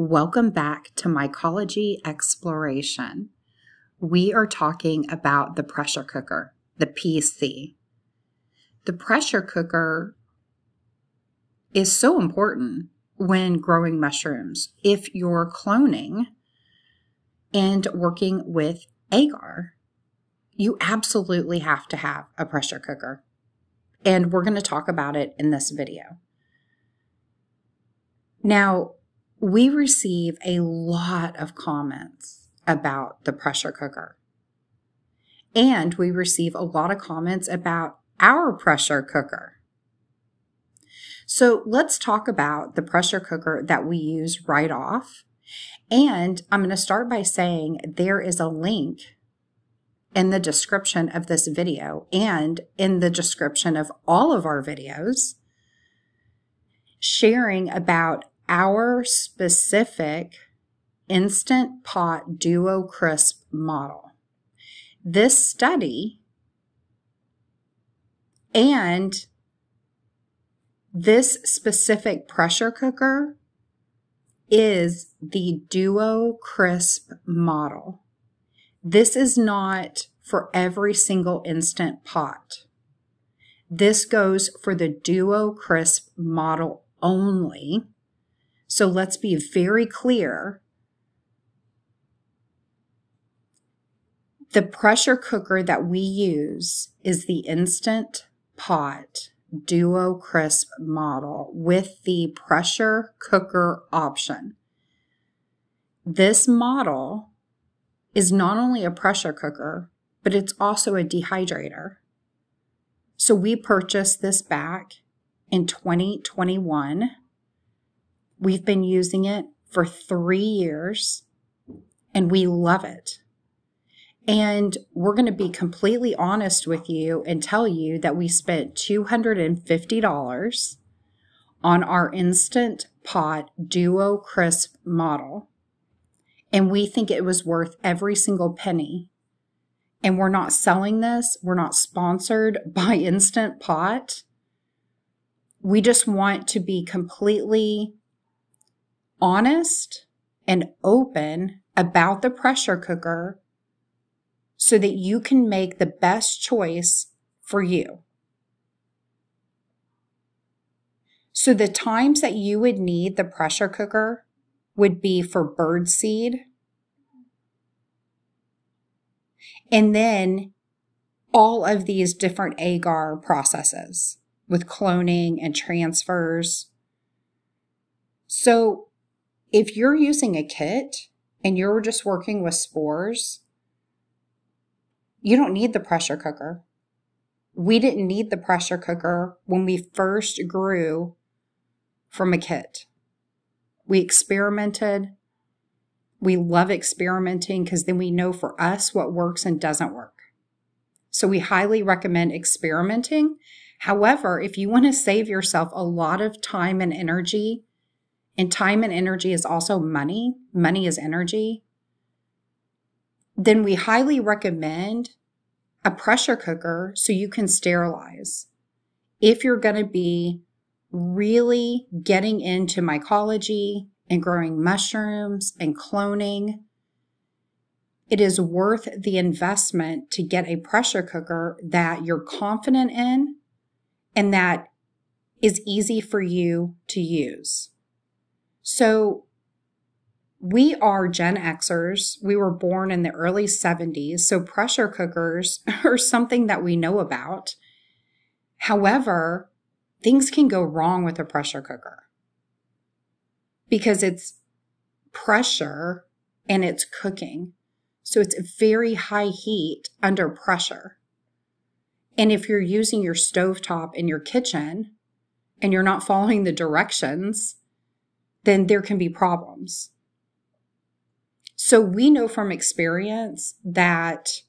Welcome back to Mycology Exploration. We are talking about the pressure cooker, the PC. The pressure cooker is so important when growing mushrooms. If you're cloning and working with agar, you absolutely have to have a pressure cooker. And we're going to talk about it in this video. Now, we receive a lot of comments about the pressure cooker. And we receive a lot of comments about our pressure cooker. So let's talk about the pressure cooker that we use right off. And I'm going to start by saying there is a link in the description of this video and in the description of all of our videos sharing about our specific Instant Pot Duo Crisp model. This study and this specific pressure cooker is the Duo Crisp model. This is not for every single instant pot. This goes for the Duo Crisp model only. So let's be very clear. The pressure cooker that we use is the Instant Pot Duo Crisp model with the pressure cooker option. This model is not only a pressure cooker, but it's also a dehydrator. So we purchased this back in 2021 We've been using it for three years and we love it. And we're going to be completely honest with you and tell you that we spent $250 on our Instant Pot Duo Crisp model. And we think it was worth every single penny. And we're not selling this, we're not sponsored by Instant Pot. We just want to be completely honest and open about the pressure cooker so that you can make the best choice for you. So, the times that you would need the pressure cooker would be for bird seed. And then all of these different agar processes with cloning and transfers. So, if you're using a kit and you're just working with spores, you don't need the pressure cooker. We didn't need the pressure cooker when we first grew from a kit. We experimented. We love experimenting because then we know for us what works and doesn't work. So we highly recommend experimenting. However, if you want to save yourself a lot of time and energy and time and energy is also money, money is energy, then we highly recommend a pressure cooker so you can sterilize. If you're going to be really getting into mycology and growing mushrooms and cloning, it is worth the investment to get a pressure cooker that you're confident in and that is easy for you to use. So we are Gen Xers. We were born in the early 70s. So pressure cookers are something that we know about. However, things can go wrong with a pressure cooker because it's pressure and it's cooking. So it's very high heat under pressure. And if you're using your stovetop in your kitchen and you're not following the directions, then there can be problems. So we know from experience that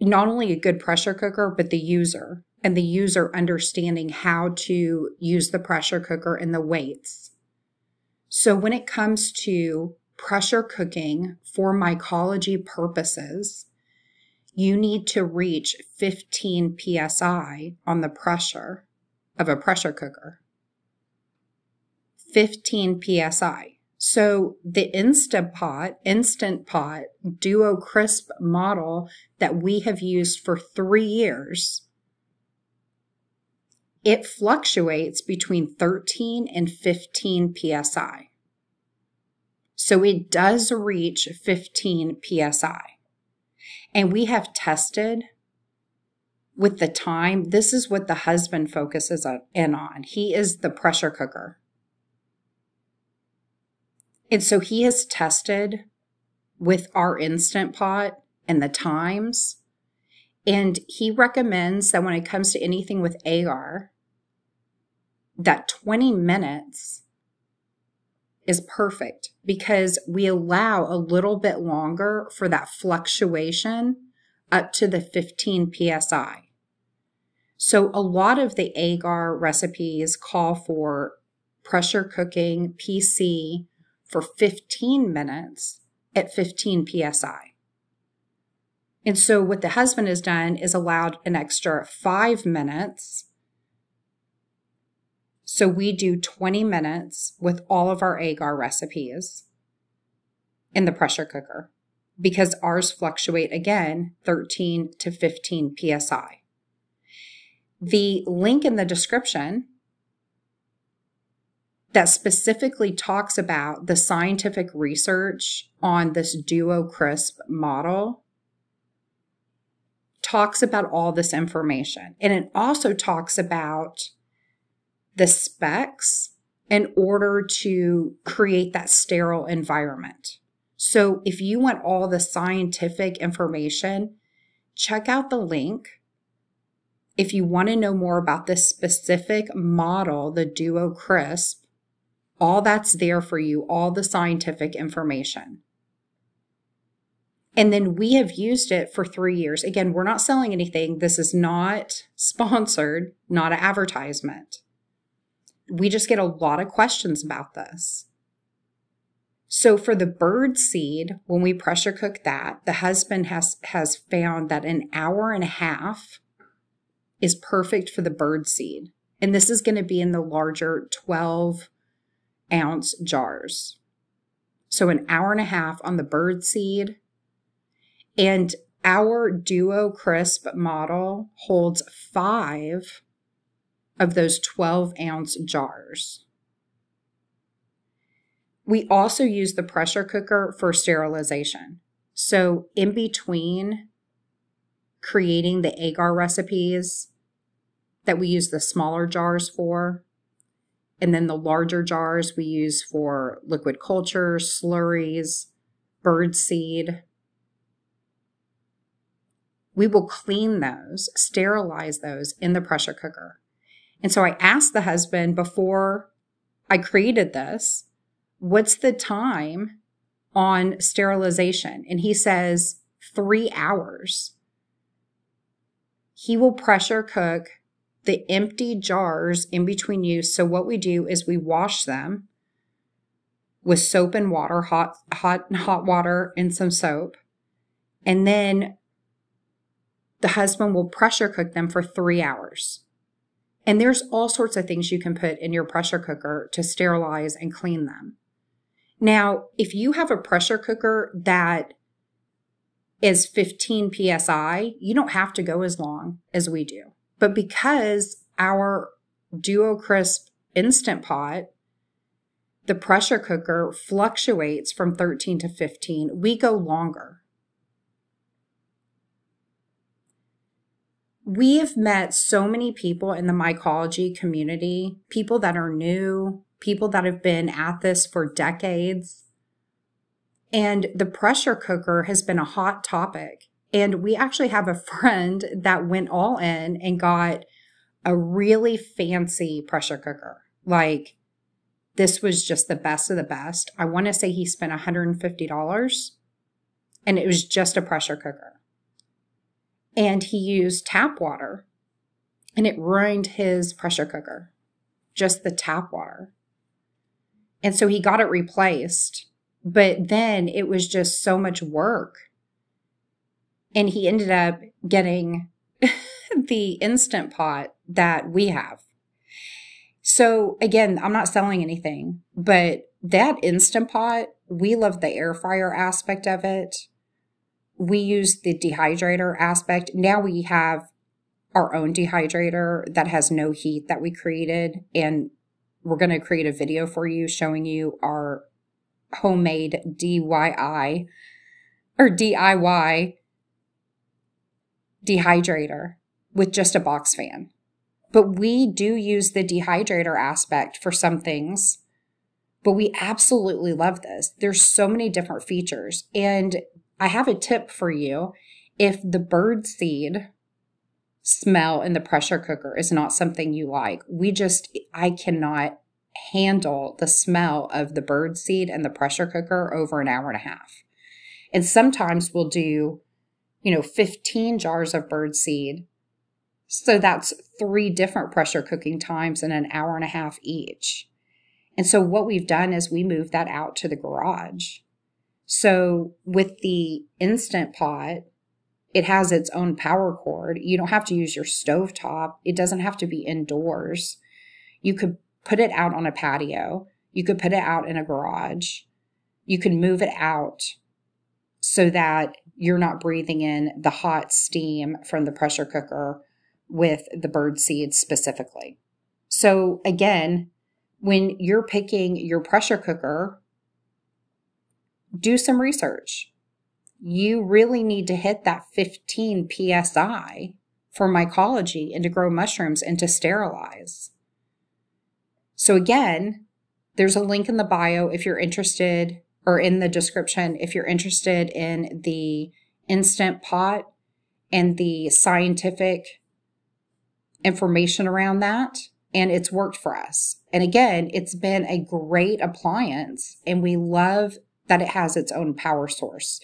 not only a good pressure cooker, but the user and the user understanding how to use the pressure cooker and the weights. So when it comes to pressure cooking for mycology purposes, you need to reach 15 psi on the pressure of a pressure cooker. 15 psi. So the Instant Pot, Instant Pot Duo Crisp model that we have used for three years, it fluctuates between 13 and 15 psi. So it does reach 15 psi. And we have tested with the time. This is what the husband focuses in on. He is the pressure cooker. And so he has tested with our Instant Pot and the times. And he recommends that when it comes to anything with Agar, that 20 minutes is perfect because we allow a little bit longer for that fluctuation up to the 15 psi. So a lot of the agar recipes call for pressure cooking PC for 15 minutes at 15 psi. And so what the husband has done is allowed an extra five minutes so we do 20 minutes with all of our agar recipes in the pressure cooker because ours fluctuate again 13 to 15 psi. The link in the description that specifically talks about the scientific research on this Duo Crisp model talks about all this information. And it also talks about the specs in order to create that sterile environment. So if you want all the scientific information, check out the link. If you want to know more about this specific model, the Duo Crisp, all that's there for you, all the scientific information. And then we have used it for three years. Again, we're not selling anything. This is not sponsored, not an advertisement we just get a lot of questions about this. So for the bird seed, when we pressure cook that, the husband has has found that an hour and a half is perfect for the bird seed. And this is going to be in the larger 12 ounce jars. So an hour and a half on the bird seed. And our Duo Crisp model holds five of those 12 ounce jars. We also use the pressure cooker for sterilization. So, in between creating the agar recipes that we use the smaller jars for, and then the larger jars we use for liquid culture, slurries, bird seed. We will clean those, sterilize those in the pressure cooker. And so I asked the husband before I created this, what's the time on sterilization? And he says three hours. He will pressure cook the empty jars in between use. So what we do is we wash them with soap and water, hot, hot, hot water and some soap. And then the husband will pressure cook them for three hours. And there's all sorts of things you can put in your pressure cooker to sterilize and clean them. Now, if you have a pressure cooker that is 15 psi, you don't have to go as long as we do. But because our Duo Crisp Instant Pot, the pressure cooker fluctuates from 13 to 15, we go longer. we have met so many people in the mycology community, people that are new, people that have been at this for decades. And the pressure cooker has been a hot topic. And we actually have a friend that went all in and got a really fancy pressure cooker. Like, this was just the best of the best. I want to say he spent $150 and it was just a pressure cooker and he used tap water and it ruined his pressure cooker, just the tap water. And so he got it replaced, but then it was just so much work. And he ended up getting the instant pot that we have. So again, I'm not selling anything, but that Instant Pot, we love the air fryer aspect of it. We use the dehydrator aspect. Now we have our own dehydrator that has no heat that we created. And we're going to create a video for you showing you our homemade DIY or DIY dehydrator with just a box fan. But we do use the dehydrator aspect for some things. But we absolutely love this. There's so many different features. And I have a tip for you. If the bird seed smell in the pressure cooker is not something you like, we just, I cannot handle the smell of the bird seed and the pressure cooker over an hour and a half. And sometimes we'll do, you know, 15 jars of bird seed. So that's three different pressure cooking times in an hour and a half each. And so what we've done is we moved that out to the garage. So with the instant pot, it has its own power cord. You don't have to use your stove top. It doesn't have to be indoors. You could put it out on a patio. You could put it out in a garage. You can move it out so that you're not breathing in the hot steam from the pressure cooker with the bird seeds specifically. So again, when you're picking your pressure cooker, do some research. You really need to hit that 15 psi for mycology and to grow mushrooms and to sterilize. So again, there's a link in the bio if you're interested or in the description if you're interested in the instant pot and the scientific information around that. And it's worked for us. And again, it's been a great appliance and we love that it has its own power source.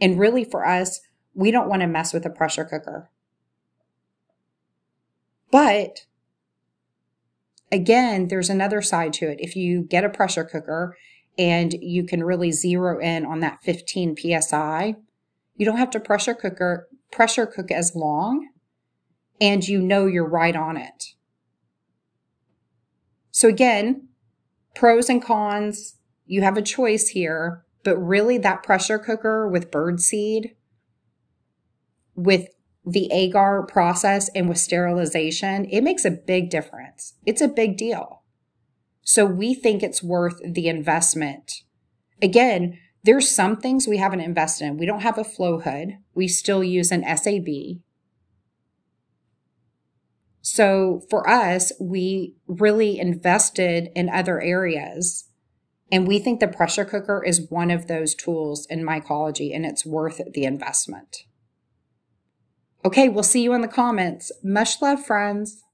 And really for us, we don't want to mess with a pressure cooker. But again, there's another side to it. If you get a pressure cooker and you can really zero in on that 15 psi, you don't have to pressure cooker pressure cook as long and you know you're right on it. So again, pros and cons, you have a choice here, but really that pressure cooker with birdseed with the agar process and with sterilization, it makes a big difference. It's a big deal. So we think it's worth the investment. Again, there's some things we haven't invested in. We don't have a flow hood. We still use an SAB. So for us, we really invested in other areas. And we think the pressure cooker is one of those tools in mycology and it's worth the investment. Okay, we'll see you in the comments. Much love, friends.